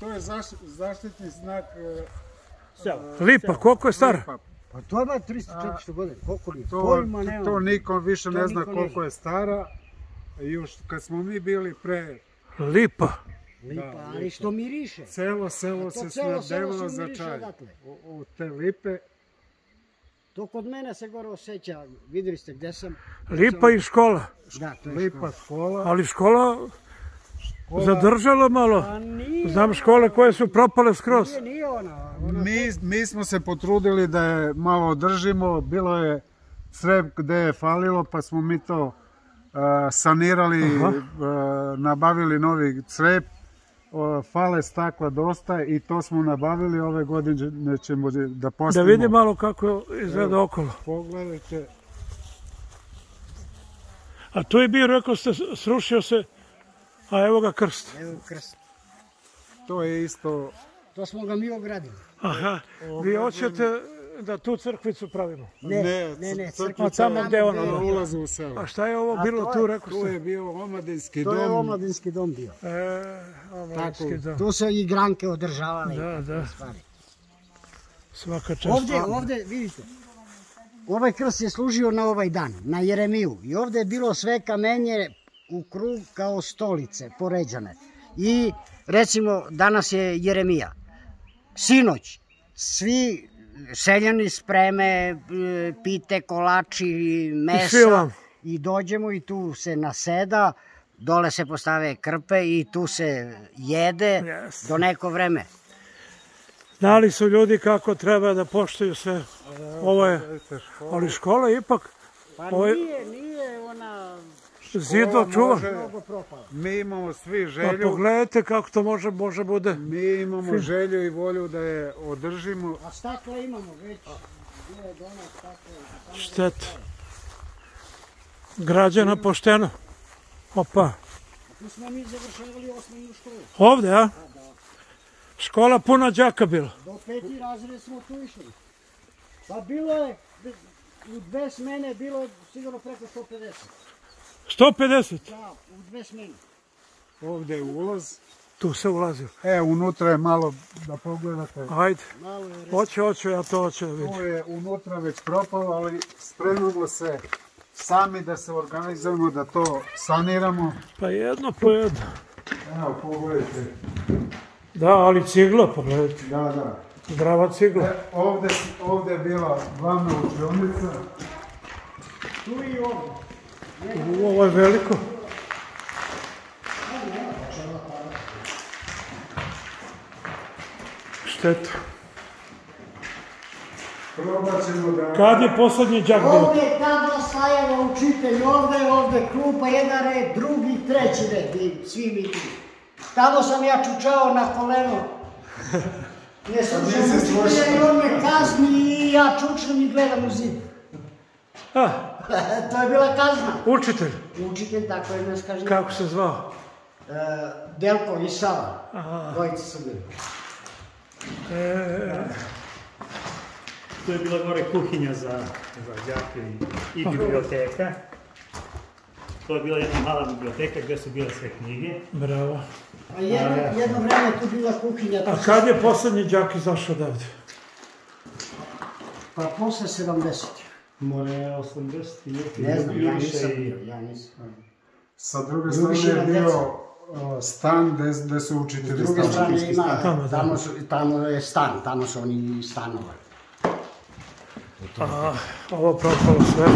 to je zaš, zaštitni znak Selo. Lipa, koliko je stara? Pa to ima 300-400 godina, koliko li? To, Pojma nema. to niko više To ne zna koliko je stara. Još kad smo mi bili pre, Lipa. Lipa, Da, ali lipa. što miriše. celo selo se se za čaj. U, u te lipe, To kod mene se gore osjeća, vidjeli ste gdje sam. Lipa i škola. Da, to je lipa škola. škola. Ali škola škola zadržala malo. Nije, Znam škole koje su propale skroz. nije, nije ona. ona Mi, mi smo se potrudili da je malo održimo, bilo je sve gde je falilo, pa smo mi to uh, sanirali, uh, nabavili novi crep, uh, fale stakla dosta i to smo nabavili, ove godine ćemo da Da postavimo. vidi malo kako izgleda okolo. Pogledajte, A tu je bio, rekao ste, srušio se, a evo ga krst. Evo krst. to je isto, To smo ga mi ogradili. Aha, vi hoćete da tu crkvicu pravimo. Ne, ne, ne, crkva A tamo gde ono, na ulazu u selo. A šta je ovo A bilo tu, rekao Tu ste? je bio omladinski To je dom, omladinski dom bio. E, omladinski Tako. dom. Tu se i granke održavale. i Da, da. stvari. Svaka čast. Ovdje, ovdje, vidite, ovaj krst je služio na ovaj dan, na Jeremiju. I ovdje je bilo sve kamenje u krug kao stolice, poređane. I recimo, danas je Jeremija. Sinoć, svi seljani spreme, e, pite, kolači, mesa. I dođemo i tu se naseda, dole se postave krpe i tu se jede Jeste. do neko vreme. Znali su ljudi kako treba da poštuju sve. Ovo je, ali škola ipak Pa Ovo je- nije, nije zido čuva. mi imamo svi Pa želju, pogledajte kako to može, može bude. mi imamo želju i volju da je održimo, A stakla imamo već. Šteta. Građana pošteno. Opa. Tu smo mi završavali osnovnu školu. Ovde, a? Škola puna đaka bila. Do peti razred smo tu išli. Pa bilo je, u dve smene bilo je sigurno preko 150. 150. Da, u dve smene. ovdje je ulaz. Tu se ulazio. E, unutra je malo, da pogledate, Ajde. Malo je. Hoću, hoću, ja to hoću da vidim. tu je unutra već propalo, ali spremamo se sami da se organizujemo, da to saniramo. Pa jedno po jedno. Evo, pogledajte. Da, ali cigla, pogledajte. Da, da. Zdrava cigla. E, ovdje, ovdje je bila glavna učionica. Tu i ovdje. U, Ovo je veliko. Šteta. Probat ćemo da... Kad je poslednji đak bio? Ovdje je tada stajalo učitelj, ovdje, ovdje klupa, jedan red, drugi, treći red i svi mi tu. Tamo sam ja čučao na koleno. Ne slušam nisi učitelja i on me kazni i ja čučam i gledam u zid. A, to je bila kazna. učitelj. Učitelj tako je nas kaže. Kako se zvao? E, Delko i Sava. Aha. Dvojica su bili. E, Tu je bila gore kuhinja za, za đake i, i biblioteka. To je bila jedna mala biblioteka gdje su bile sve knjige. bravo. A jedno, jedno vreme je tu bila kuhinja. A kad je poslednji đak izašao odavde? Pa posle 70. More 80 i neki. Ne znam, ja nisam bio, ja nisam. Sa druge strane je bio stan gde, gde su učitelji S druge strane ima, Tamo, tamo, su, tamo je stan, tamo su oni stanovali. A, ovo propalo sve.